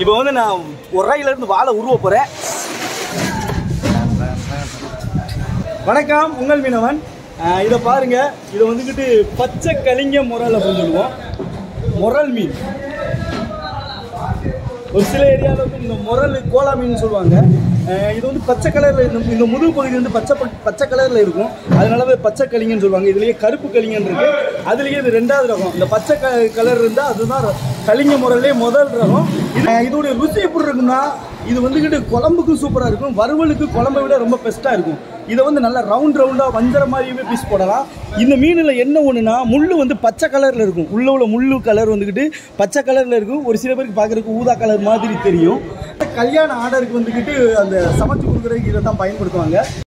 இப்போ வந்து நான் ஒரு இருந்து வாழை உருவ போகிறேன் வணக்கம் உங்கள் மீனவன். இதை பாருங்க. இதை வந்துக்கிட்டு பச்சை கலிங்க முரல் அப்படின்னு சொல்லுவோம். முரல் மீன். ஒரு சில ஏரியாவில் வந்து இந்த முரல் கோலா மீன் சொல்லுவாங்க. இது வந்து பச்சை கலரில் இந்த இந்த முதுகு பகுதி வந்து பச்சை பச்சை கலரில் இருக்கும். அதனால பச்சை கலிங்கன்னு சொல்லுவாங்க. இதுலேயே கருப்பு கலிங்கன்னு இருக்குது அதுலேயே இது ரெண்டாவது ரகம். இந்த பச்சை க கலர் இருந்தால் அதுதான் ர- கலிங்க முறையிலே முதல் ரகம். இது இதோடைய ருசி எப்படி இருக்குன்னா இது வந்துக்கிட்டு குழம்புக்கும் சூப்பராக இருக்கும். வறுவலுக்கு குழம்பை விட ரொம்ப பெஸ்ட்டாக இருக்கும். இதை வந்து நல்லா ரவுண்ட் ரவுண்டாக வஞ்சர மாதிரியுமே பீஸ் போடலாம். இந்த மீனில் என்ன ஒன்றுனா முள் வந்து பச்சை கலரில் இருக்கும். உள்ள உள்ள முள்ளு கலர் வந்துக்கிட்டு பச்சை கலரில் இருக்கும். ஒரு சில பேருக்கு பார்க்குறதுக்கு ஊதா கலர் மாதிரி தெரியும். கல்யாண ஆர்டருக்கு வந்துக்கிட்டு அந்த சமைச்சு கொடுக்குறதுக்கு இதை தான் பயன்படுத்துவாங்க.